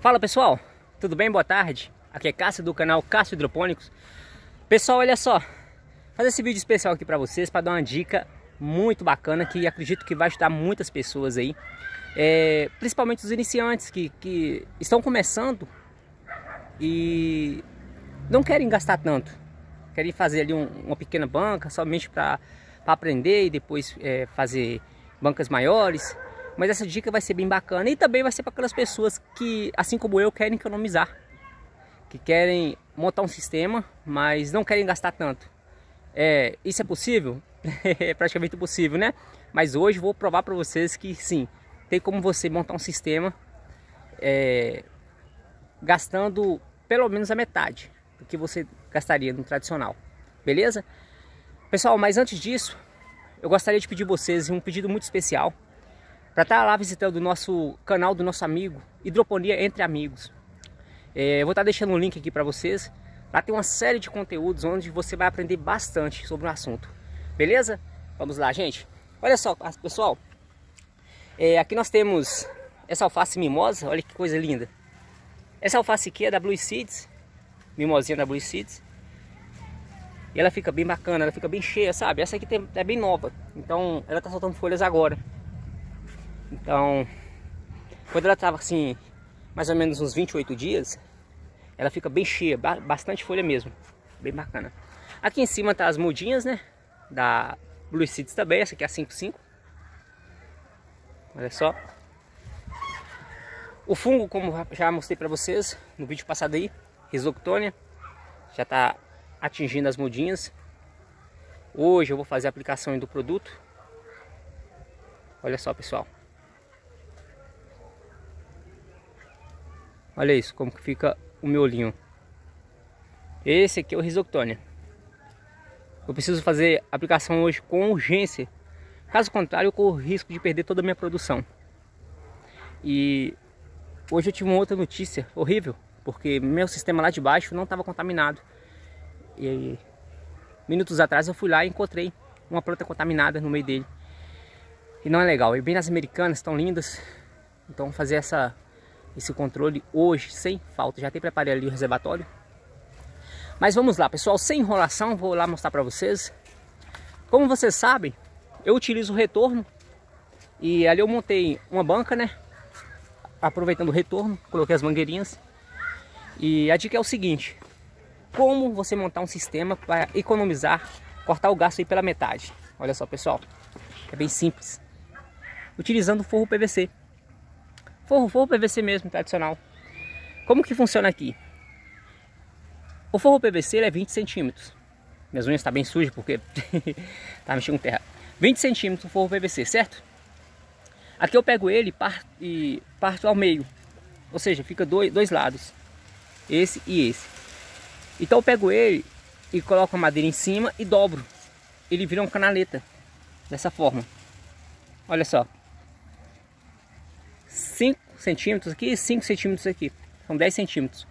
Fala pessoal, tudo bem? Boa tarde. Aqui é Cássio do canal Cássio Hidropônicos. Pessoal, olha só, fazer esse vídeo especial aqui para vocês para dar uma dica muito bacana que acredito que vai ajudar muitas pessoas aí, é, principalmente os iniciantes que, que estão começando e não querem gastar tanto, querem fazer ali um, uma pequena banca somente para aprender e depois é, fazer bancas maiores. Mas essa dica vai ser bem bacana e também vai ser para aquelas pessoas que, assim como eu, querem economizar. Que querem montar um sistema, mas não querem gastar tanto. É, isso é possível? é praticamente possível, né? Mas hoje vou provar para vocês que sim, tem como você montar um sistema é, gastando pelo menos a metade do que você gastaria no tradicional. Beleza? Pessoal, mas antes disso, eu gostaria de pedir vocês um pedido muito especial para estar tá lá visitando o nosso canal do nosso amigo Hidroponia Entre Amigos. É, eu vou estar tá deixando um link aqui para vocês. Lá tem uma série de conteúdos onde você vai aprender bastante sobre o assunto. Beleza? Vamos lá, gente. Olha só, pessoal. É, aqui nós temos essa alface mimosa. Olha que coisa linda. Essa alface aqui é da Blue Seeds. Mimosinha da Blue Seeds. E ela fica bem bacana, ela fica bem cheia, sabe? Essa aqui é bem nova. Então ela tá soltando folhas agora. Então, quando ela estava assim, mais ou menos uns 28 dias, ela fica bem cheia, bastante folha mesmo, bem bacana. Aqui em cima tá as mudinhas, né, da Blue Seeds também, essa aqui é a 55. Olha só. O fungo, como já mostrei para vocês no vídeo passado aí, Rhizoctonia, já está atingindo as mudinhas. Hoje eu vou fazer a aplicação do produto. Olha só, pessoal. Olha isso, como que fica o miolinho. Esse aqui é o Rhizoctonia. Eu preciso fazer aplicação hoje com urgência. Caso contrário, eu corro risco de perder toda a minha produção. E hoje eu tive uma outra notícia horrível, porque meu sistema lá de baixo não estava contaminado. E minutos atrás eu fui lá e encontrei uma planta contaminada no meio dele. E não é legal. E bem nas americanas, estão lindas. Então fazer essa esse controle hoje sem falta. Já até preparei ali o reservatório. Mas vamos lá, pessoal, sem enrolação, vou lá mostrar para vocês. Como vocês sabem, eu utilizo o retorno e ali eu montei uma banca, né? Aproveitando o retorno, coloquei as mangueirinhas. E a dica é o seguinte: como você montar um sistema para economizar, cortar o gasto aí pela metade. Olha só, pessoal, é bem simples. Utilizando forro PVC. Forro, PVC mesmo, tradicional. Como que funciona aqui? O forro PVC é 20 centímetros. Minhas unhas estão tá bem sujas porque tá mexendo com terra. 20 centímetros o forro PVC, certo? Aqui eu pego ele e parto ao meio. Ou seja, fica dois, dois lados. Esse e esse. Então eu pego ele e coloco a madeira em cima e dobro. Ele vira uma canaleta. Dessa forma. Olha só. 5 centímetros aqui e 5 centímetros aqui. São 10 centímetros.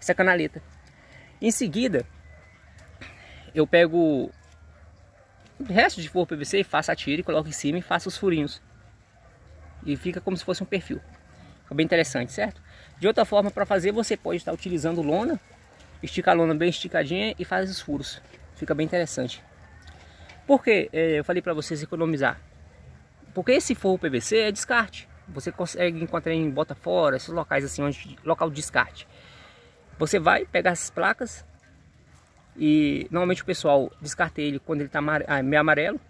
Essa é canaleta. Em seguida, eu pego o resto de forro PVC faço a tira e coloco em cima e faço os furinhos. E fica como se fosse um perfil. Fica bem interessante, certo? De outra forma, para fazer, você pode estar utilizando lona. Estica a lona bem esticadinha e faz os furos. Fica bem interessante. Por que é, eu falei para vocês economizar? Porque esse forro PVC é descarte. Você consegue encontrar em Botafora, esses locais assim, onde local de descarte. Você vai pegar essas placas e normalmente o pessoal descarta ele quando ele está ah, meio amarelo.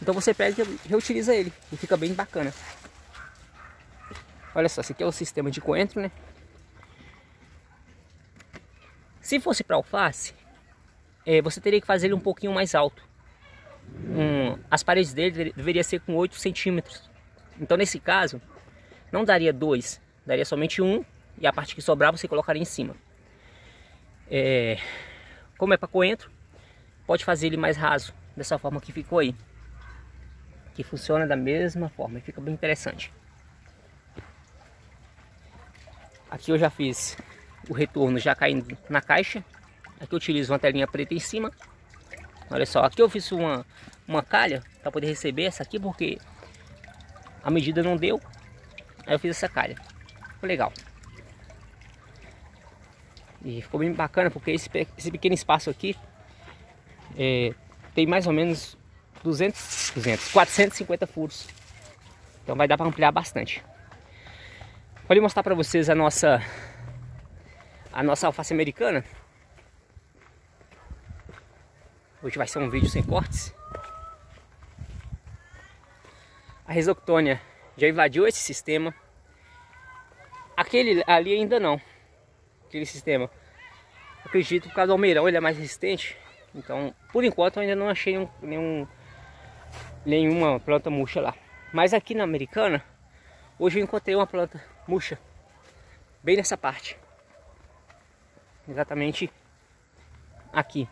Então você pega e reutiliza ele e fica bem bacana. Olha só, esse aqui é o sistema de coentro, né? Se fosse para alface, é, você teria que fazer ele um pouquinho mais alto. Um, as paredes dele deveria ser com 8 centímetros então nesse caso, não daria dois, daria somente um e a parte que sobrar você colocaria em cima. É, como é para coentro, pode fazer ele mais raso, dessa forma que ficou aí. Que funciona da mesma forma e fica bem interessante. Aqui eu já fiz o retorno já caindo na caixa. Aqui eu utilizo uma telinha preta em cima. Olha só, aqui eu fiz uma, uma calha para poder receber essa aqui, porque a medida não deu, aí eu fiz essa calha. Ficou legal. E ficou bem bacana porque esse, esse pequeno espaço aqui é, tem mais ou menos 200, 200, 450 furos. Então vai dar para ampliar bastante. Vou mostrar para vocês a nossa a nossa alface americana. Hoje vai ser um vídeo sem cortes. A Rhizoctonia já invadiu esse sistema. Aquele ali ainda não. Aquele sistema. Acredito por causa do almeirão ele é mais resistente. Então, por enquanto eu ainda não achei nenhum, nenhuma planta murcha lá. Mas aqui na americana, hoje eu encontrei uma planta murcha. Bem nessa parte. Exatamente aqui.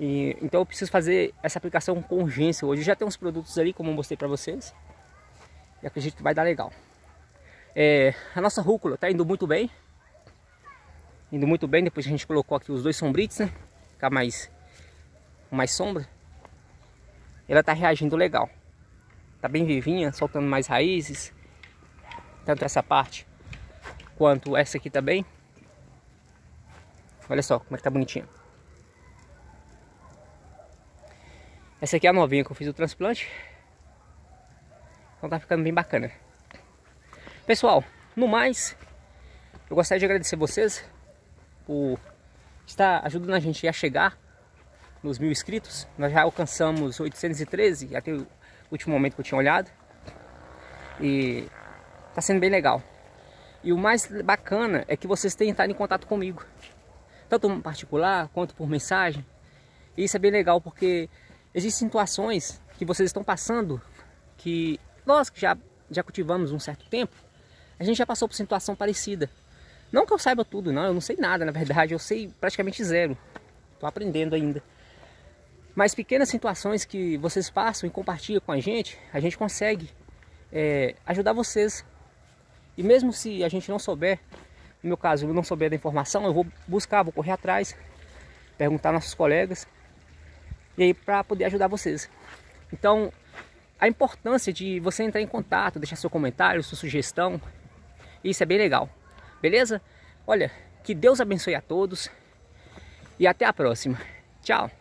E, então eu preciso fazer essa aplicação com urgência. Hoje já tem uns produtos ali, como eu mostrei para vocês. E acredito que vai dar legal. É, a nossa rúcula está indo muito bem. Indo muito bem, depois a gente colocou aqui os dois sombrites, né? Ficar mais, mais sombra. Ela está reagindo legal. Tá bem vivinha, soltando mais raízes. Tanto essa parte quanto essa aqui também. Olha só como é que tá bonitinha. Essa aqui é a novinha que eu fiz o transplante. Então tá ficando bem bacana. Pessoal, no mais, eu gostaria de agradecer vocês por estar ajudando a gente a chegar nos mil inscritos. Nós já alcançamos 813, até o último momento que eu tinha olhado. E tá sendo bem legal. E o mais bacana é que vocês têm entrado em contato comigo. Tanto particular quanto por mensagem. E isso é bem legal porque Existem situações que vocês estão passando que nós que já, já cultivamos um certo tempo, a gente já passou por situação parecida. Não que eu saiba tudo, não, eu não sei nada, na verdade, eu sei praticamente zero. Estou aprendendo ainda. Mas pequenas situações que vocês passam e compartilham com a gente, a gente consegue é, ajudar vocês. E mesmo se a gente não souber, no meu caso, eu não souber da informação, eu vou buscar, vou correr atrás, perguntar aos nossos colegas e aí para poder ajudar vocês. Então, a importância de você entrar em contato, deixar seu comentário, sua sugestão, isso é bem legal. Beleza? Olha, que Deus abençoe a todos e até a próxima. Tchau!